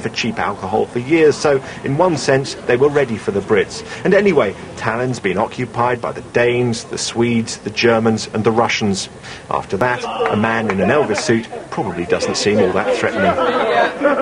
for cheap alcohol for years, so in one sense they were ready for the Brits. And anyway, Tallinn's been occupied by the Danes, the Swedes, the Germans and the Russians. After that, a man in an Elvis suit probably doesn't seem all that threatening.